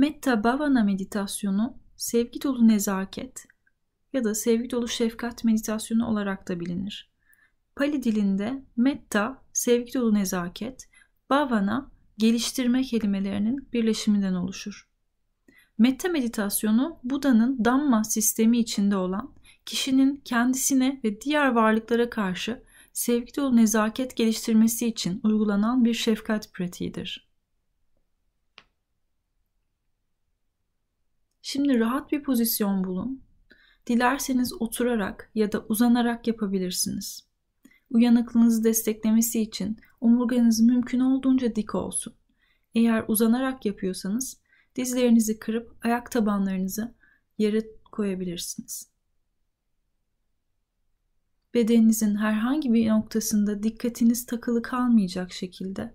Metta Bhavana meditasyonu sevgi dolu nezaket ya da sevgi dolu şefkat meditasyonu olarak da bilinir. Pali dilinde metta sevgi dolu nezaket, bhavana geliştirme kelimelerinin birleşiminden oluşur. Metta meditasyonu Buda'nın Dhamma sistemi içinde olan kişinin kendisine ve diğer varlıklara karşı sevgi dolu nezaket geliştirmesi için uygulanan bir şefkat pratiğidir. Şimdi rahat bir pozisyon bulun. Dilerseniz oturarak ya da uzanarak yapabilirsiniz. Uyanıklığınızı desteklemesi için omurganız mümkün olduğunca dik olsun. Eğer uzanarak yapıyorsanız dizlerinizi kırıp ayak tabanlarınızı yere koyabilirsiniz. Bedeninizin herhangi bir noktasında dikkatiniz takılı kalmayacak şekilde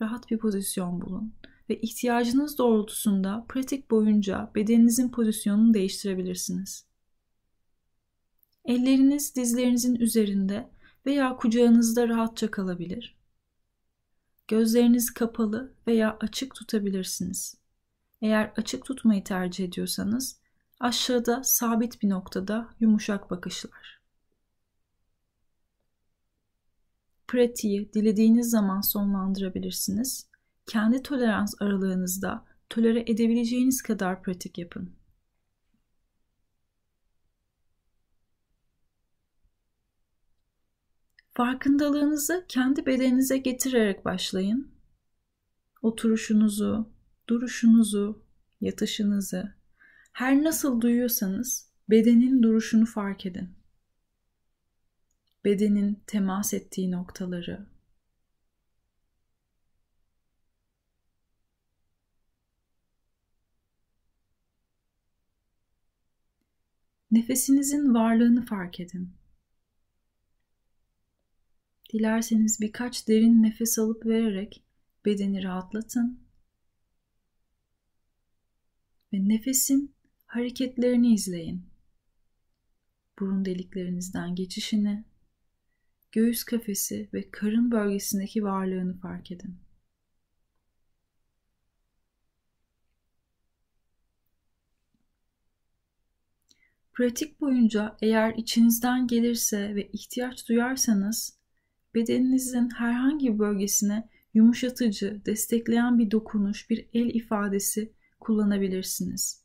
rahat bir pozisyon bulun ve ihtiyacınız doğrultusunda pratik boyunca bedeninizin pozisyonunu değiştirebilirsiniz. Elleriniz dizlerinizin üzerinde veya kucağınızda rahatça kalabilir. Gözleriniz kapalı veya açık tutabilirsiniz. Eğer açık tutmayı tercih ediyorsanız aşağıda sabit bir noktada yumuşak bakışlar. Pratiği dilediğiniz zaman sonlandırabilirsiniz kendi tolerans aralığınızda tolere edebileceğiniz kadar pratik yapın. Farkındalığınızı kendi bedeninize getirerek başlayın. Oturuşunuzu, duruşunuzu, yatışınızı, her nasıl duyuyorsanız bedenin duruşunu fark edin. Bedenin temas ettiği noktaları, Nefesinizin varlığını fark edin. Dilerseniz birkaç derin nefes alıp vererek bedeni rahatlatın ve nefesin hareketlerini izleyin. Burun deliklerinizden geçişini, göğüs kafesi ve karın bölgesindeki varlığını fark edin. Pratik boyunca eğer içinizden gelirse ve ihtiyaç duyarsanız bedeninizin herhangi bir bölgesine yumuşatıcı, destekleyen bir dokunuş, bir el ifadesi kullanabilirsiniz.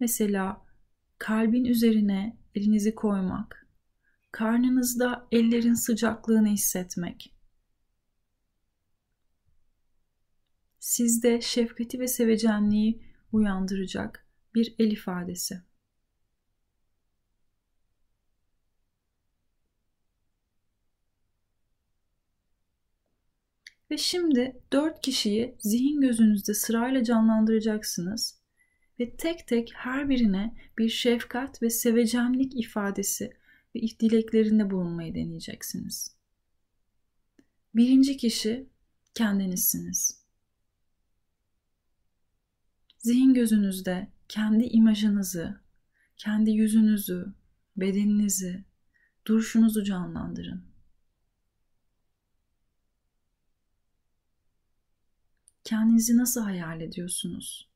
Mesela kalbin üzerine elinizi koymak, karnınızda ellerin sıcaklığını hissetmek. Sizde şefkati ve sevecenliği uyandıracak bir el ifadesi. Ve şimdi dört kişiyi zihin gözünüzde sırayla canlandıracaksınız ve tek tek her birine bir şefkat ve sevecenlik ifadesi ve dileklerinde bulunmayı deneyeceksiniz. Birinci kişi kendinizsiniz. Zihin gözünüzde kendi imajınızı, kendi yüzünüzü, bedeninizi, duruşunuzu canlandırın. Kendinizi nasıl hayal ediyorsunuz?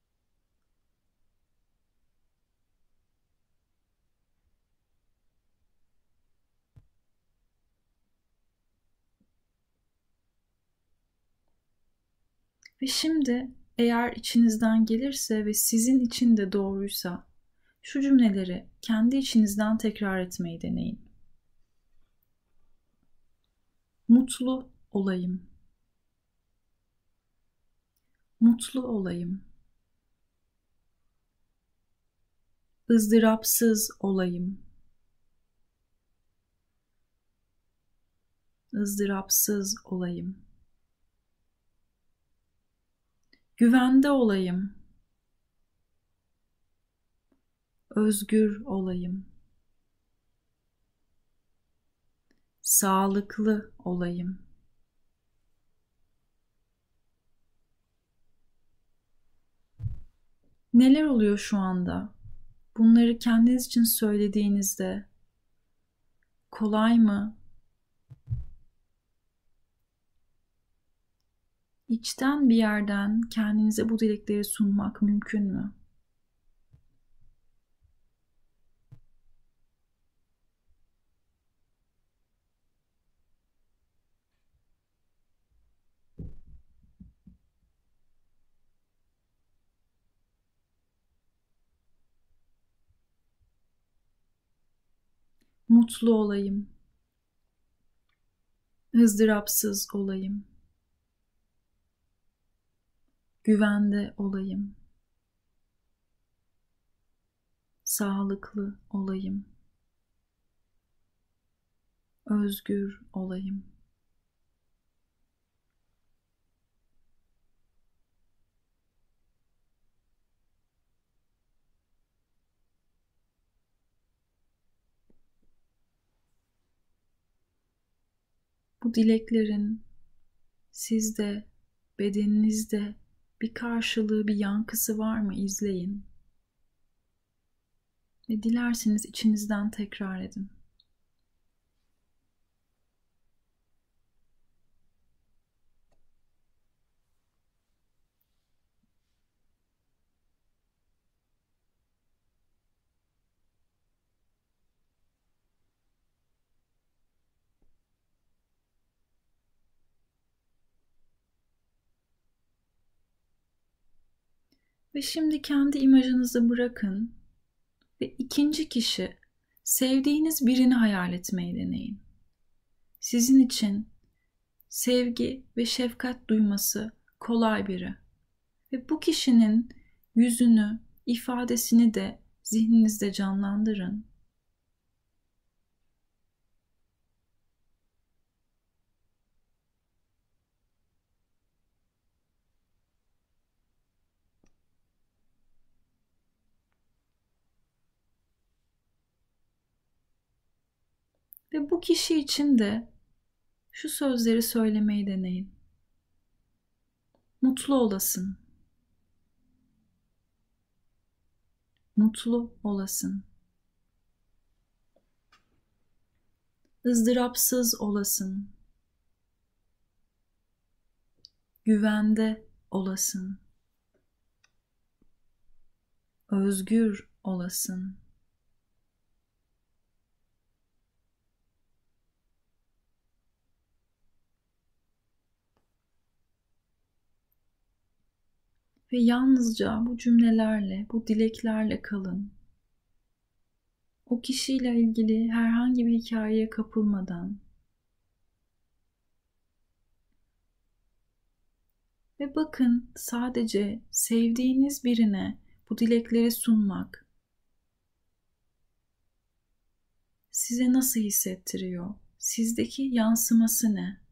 Ve şimdi eğer içinizden gelirse ve sizin için de doğruysa şu cümleleri kendi içinizden tekrar etmeyi deneyin. Mutlu olayım mutlu olayım. ızdırapsız olayım. ızdırapsız olayım. Güvende olayım. Özgür olayım. Sağlıklı olayım. Neler oluyor şu anda? Bunları kendiniz için söylediğinizde kolay mı? içten bir yerden kendinize bu dilekleri sunmak mümkün mü? Mutlu olayım. ızdırapsız olayım. Güvende olayım. Sağlıklı olayım. Özgür olayım. Bu dileklerin sizde, bedeninizde bir karşılığı, bir yankısı var mı izleyin. Ve dilerseniz içinizden tekrar edin. Ve şimdi kendi imajınızı bırakın ve ikinci kişi sevdiğiniz birini hayal etmeyi deneyin. Sizin için sevgi ve şefkat duyması kolay biri. Ve bu kişinin yüzünü, ifadesini de zihninizde canlandırın. Ve bu kişi için de şu sözleri söylemeyi deneyin. Mutlu olasın. Mutlu olasın. ızdırapsız olasın. Güvende olasın. Özgür olasın. Ve yalnızca bu cümlelerle, bu dileklerle kalın. O kişiyle ilgili herhangi bir hikayeye kapılmadan Ve bakın sadece sevdiğiniz birine bu dilekleri sunmak size nasıl hissettiriyor? Sizdeki yansıması ne?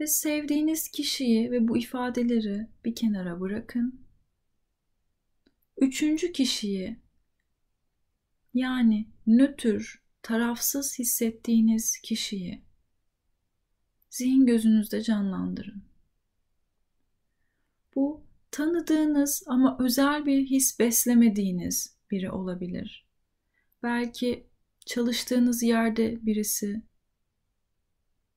Ve sevdiğiniz kişiyi ve bu ifadeleri bir kenara bırakın. Üçüncü kişiyi yani nötr, tarafsız hissettiğiniz kişiyi zihin gözünüzde canlandırın. Bu tanıdığınız ama özel bir his beslemediğiniz biri olabilir. Belki çalıştığınız yerde birisi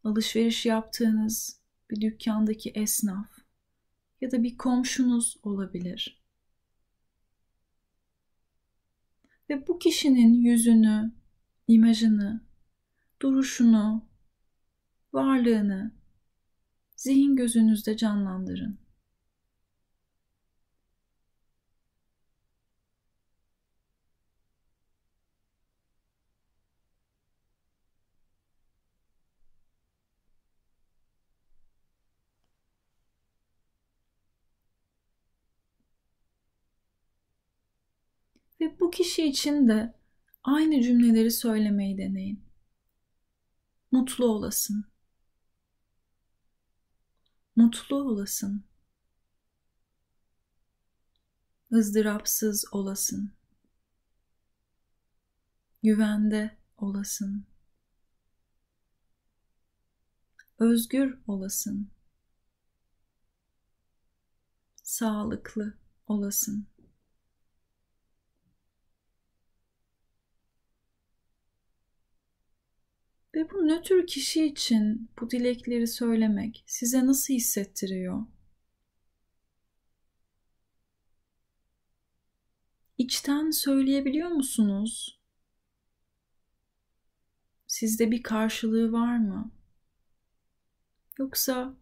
alışveriş yaptığınız bir dükkandaki esnaf ya da bir komşunuz olabilir. Ve bu kişinin yüzünü, imajını, duruşunu, varlığını zihin gözünüzde canlandırın. Ve bu kişi için de aynı cümleleri söylemeyi deneyin. Mutlu olasın. Mutlu olasın. ızdırapsız olasın. Güvende olasın. Özgür olasın. Sağlıklı olasın. Ve bu nötr kişi için bu dilekleri söylemek size nasıl hissettiriyor? İçten söyleyebiliyor musunuz? Sizde bir karşılığı var mı? Yoksa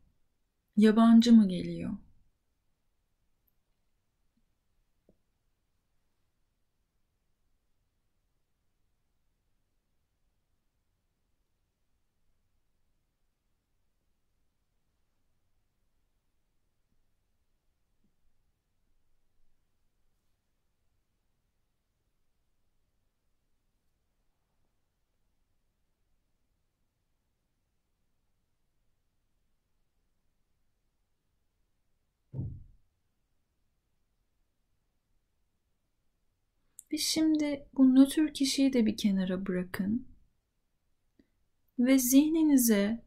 yabancı mı geliyor? Ve şimdi bu nötr kişiyi de bir kenara bırakın. Ve zihninize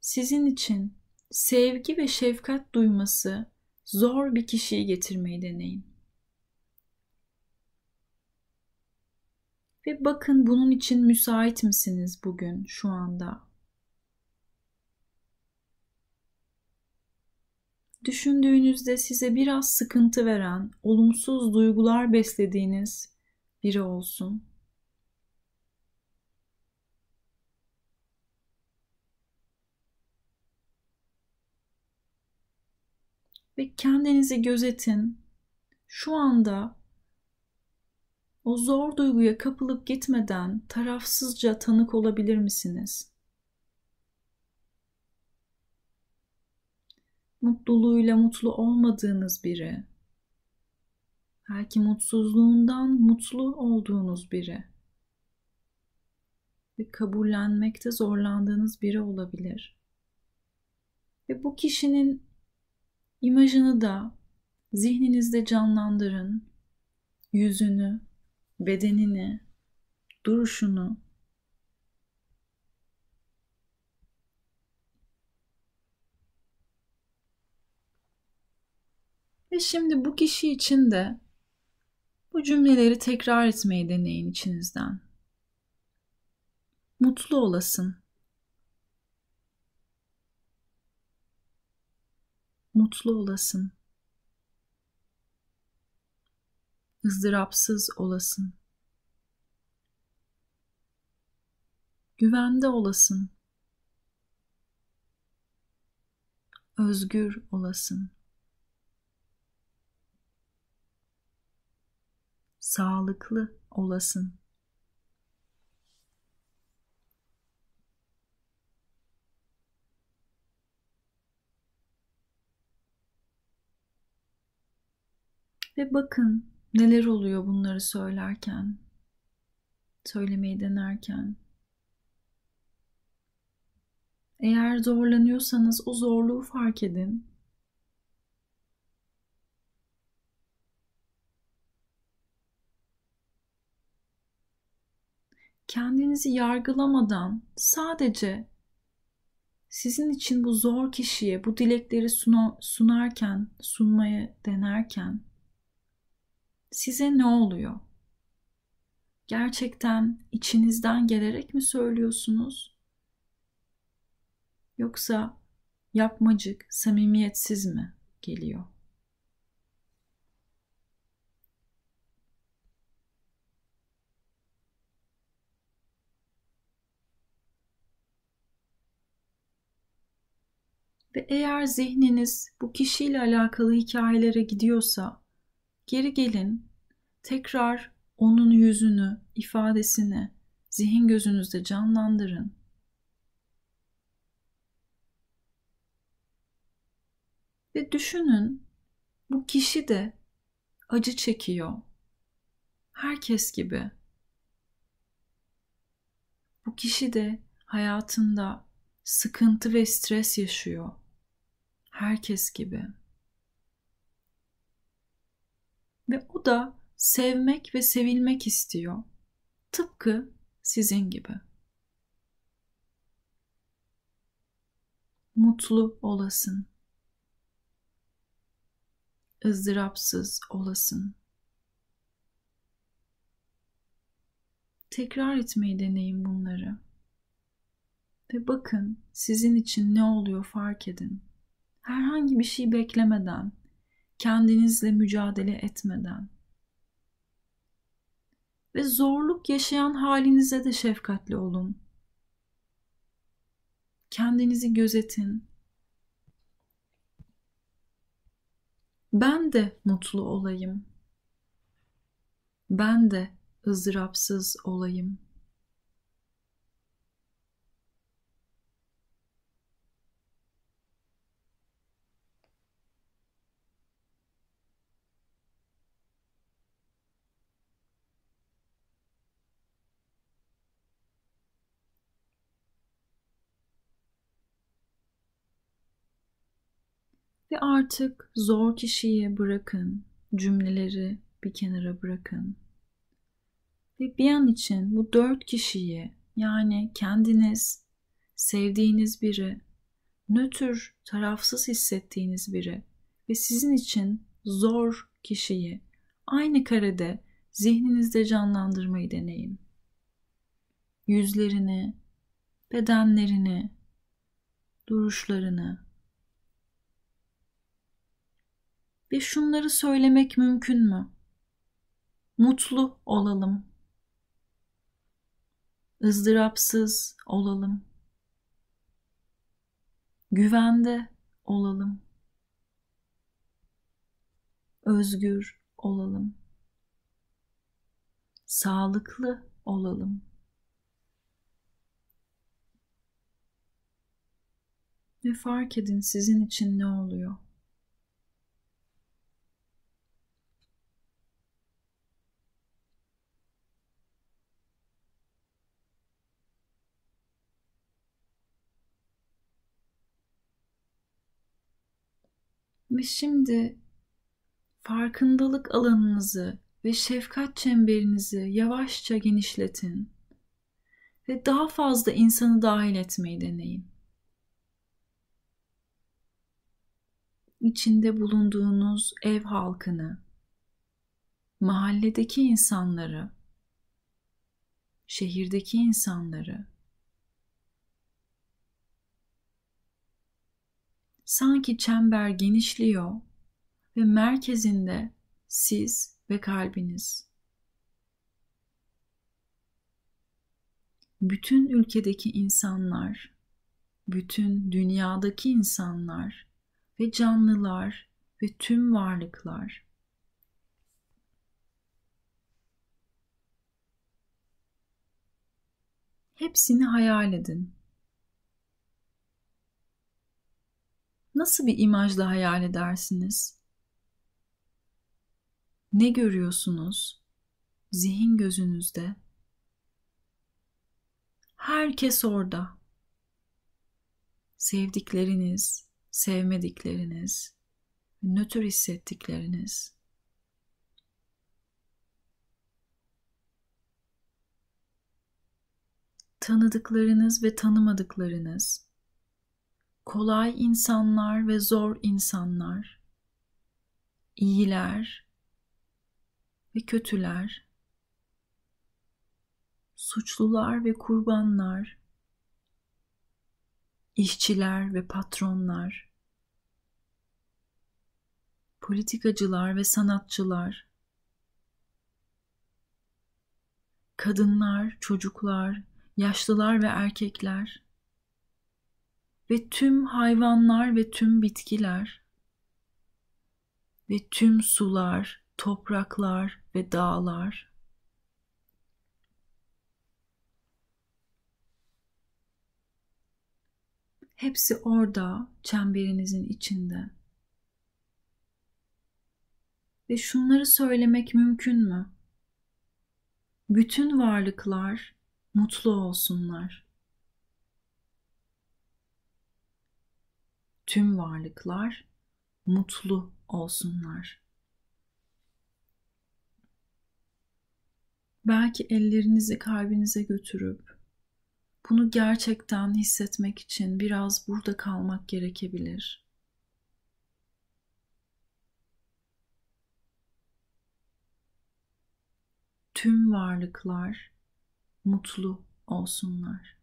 sizin için sevgi ve şefkat duyması zor bir kişiyi getirmeyi deneyin. Ve bakın bunun için müsait misiniz bugün, şu anda? Düşündüğünüzde size biraz sıkıntı veren, olumsuz duygular beslediğiniz biri olsun. Ve kendinizi gözetin. Şu anda o zor duyguya kapılıp gitmeden tarafsızca tanık olabilir misiniz? Mutluluğuyla mutlu olmadığınız biri belki mutsuzluğundan mutlu olduğunuz biri ve kabullenmekte zorlandığınız biri olabilir. Ve bu kişinin imajını da zihninizde canlandırın. Yüzünü, bedenini, duruşunu. Ve şimdi bu kişi için de bu cümleleri tekrar etmeyi deneyin içinizden. Mutlu olasın. Mutlu olasın. ızdırapsız olasın. Güvende olasın. Özgür olasın. Sağlıklı olasın. Ve bakın neler oluyor bunları söylerken, söylemeyi denerken. Eğer zorlanıyorsanız o zorluğu fark edin kendinizi yargılamadan sadece sizin için bu zor kişiye bu dilekleri suna, sunarken, sunmayı denerken size ne oluyor? Gerçekten içinizden gelerek mi söylüyorsunuz? Yoksa yapmacık, samimiyetsiz mi geliyor? Ve eğer zihniniz bu kişiyle alakalı hikayelere gidiyorsa geri gelin tekrar onun yüzünü, ifadesini zihin gözünüzde canlandırın. Ve düşünün bu kişi de acı çekiyor. Herkes gibi. Bu kişi de hayatında sıkıntı ve stres yaşıyor herkes gibi. Ve o da sevmek ve sevilmek istiyor. Tıpkı sizin gibi. Mutlu olasın. ızdırapsız olasın. Tekrar etmeyi deneyin bunları. Ve bakın sizin için ne oluyor fark edin. Herhangi bir şey beklemeden, kendinizle mücadele etmeden ve zorluk yaşayan halinize de şefkatli olun. Kendinizi gözetin. Ben de mutlu olayım. Ben de ızdırapsız olayım. Ve artık zor kişiyi bırakın, cümleleri bir kenara bırakın. Ve bir an için bu dört kişiyi yani kendiniz, sevdiğiniz biri, nötr, tarafsız hissettiğiniz biri ve sizin için zor kişiyi aynı karede zihninizde canlandırmayı deneyin. Yüzlerini, bedenlerini, duruşlarını, Ve şunları söylemek mümkün mü? Mutlu olalım. ızdırapsız olalım. Güvende olalım. Özgür olalım. Sağlıklı olalım. Ve fark edin sizin için ne oluyor? Ve şimdi farkındalık alanınızı ve şefkat çemberinizi yavaşça genişletin ve daha fazla insanı dahil etmeyi deneyin. İçinde bulunduğunuz ev halkını, mahalledeki insanları, şehirdeki insanları, sanki çember genişliyor ve merkezinde siz ve kalbiniz. Bütün ülkedeki insanlar, bütün dünyadaki insanlar ve canlılar ve tüm varlıklar Hepsini hayal edin. Nasıl bir imajla hayal edersiniz? Ne görüyorsunuz? Zihin gözünüzde. Herkes orada. Sevdikleriniz, sevmedikleriniz, nötr hissettikleriniz. Tanıdıklarınız ve tanımadıklarınız kolay insanlar ve zor insanlar, iyiler ve kötüler, suçlular ve kurbanlar, işçiler ve patronlar, politikacılar ve sanatçılar, kadınlar, çocuklar, yaşlılar ve erkekler, ve tüm hayvanlar ve tüm bitkiler ve tüm sular, topraklar ve dağlar hepsi orada çemberinizin içinde. Ve şunları söylemek mümkün mü? Bütün varlıklar mutlu olsunlar. Tüm varlıklar mutlu olsunlar. Belki ellerinizi kalbinize götürüp bunu gerçekten hissetmek için biraz burada kalmak gerekebilir. Tüm varlıklar mutlu olsunlar.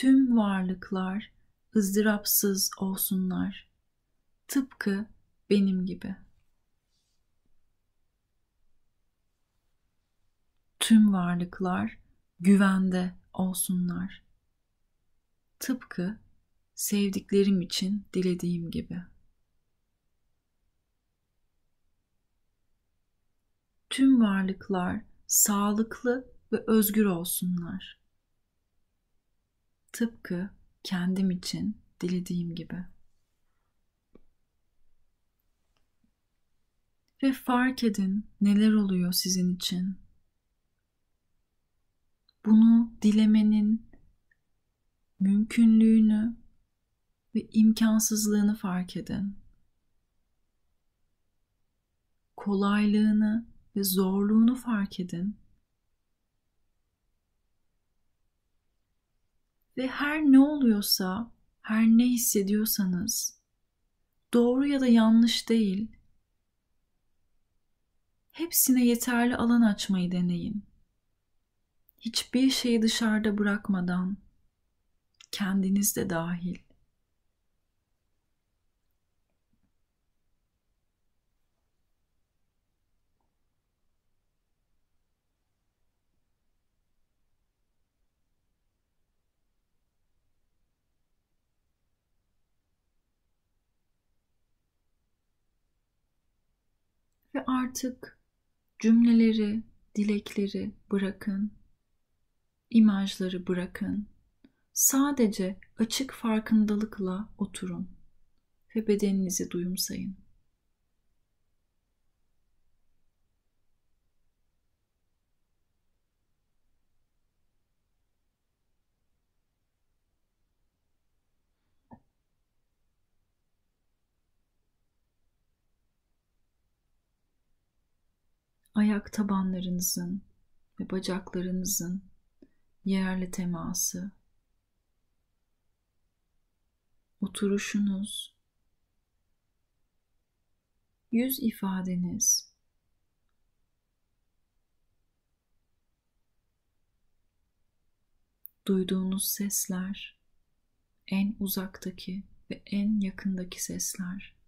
Tüm varlıklar ızdırapsız olsunlar. Tıpkı benim gibi. Tüm varlıklar güvende olsunlar. Tıpkı sevdiklerim için dilediğim gibi. Tüm varlıklar sağlıklı ve özgür olsunlar. Tıpkı kendim için dilediğim gibi. Ve fark edin neler oluyor sizin için. Bunu dilemenin mümkünlüğünü ve imkansızlığını fark edin. Kolaylığını ve zorluğunu fark edin. Ve her ne oluyorsa, her ne hissediyorsanız doğru ya da yanlış değil. Hepsine yeterli alan açmayı deneyin. Hiçbir şeyi dışarıda bırakmadan kendiniz de dahil. Ve artık cümleleri, dilekleri bırakın. imajları bırakın. Sadece açık farkındalıkla oturun ve bedeninizi duyumsayın. Ayak tabanlarınızın ve bacaklarınızın yerle teması, oturuşunuz, yüz ifadeniz, duyduğunuz sesler, en uzaktaki ve en yakındaki sesler.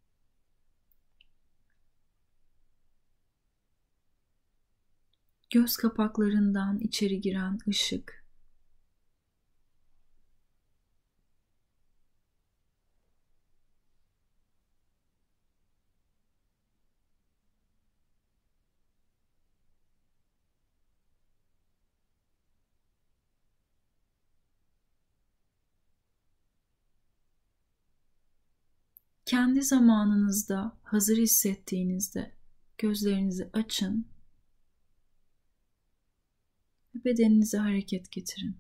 Göz kapaklarından içeri giren ışık. Kendi zamanınızda hazır hissettiğinizde gözlerinizi açın bedeninize hareket getirin.